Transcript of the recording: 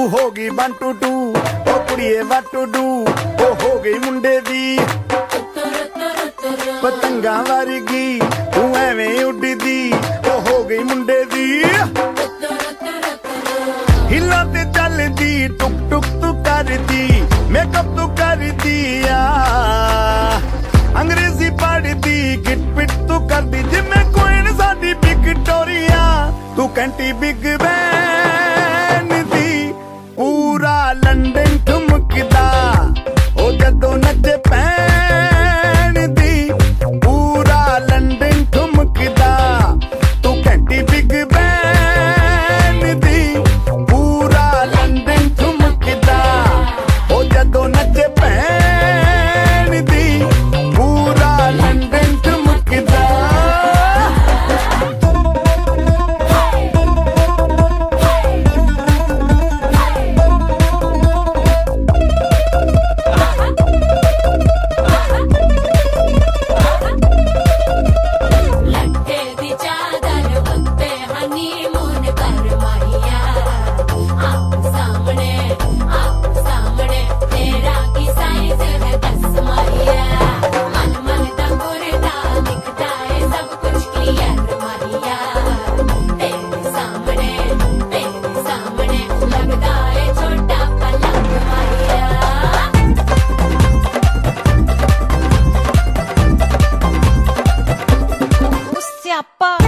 तू हो गई वन टू टू, ओ कुड़िए वन टू टू ओ हो गई मुंडे दी। पतंगा वारगी, तू एवें दी, ओ हो गई मुंडे दी। हिला ते चलदी, टुक टुक तू कर दी मेकअप तू करदी, आ। अंग्रेज़ी पढ़ दी गिट पिट तू कर दी जिम्मे कोई साडी बिग टोरिया तू कैंटी बिग बैन। 아빠